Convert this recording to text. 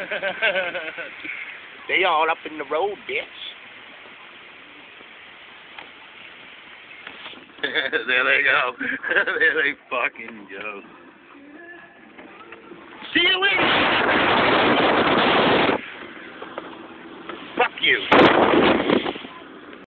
they all up in the road, bitch. there they go. there they fucking go. See you later. Fuck you.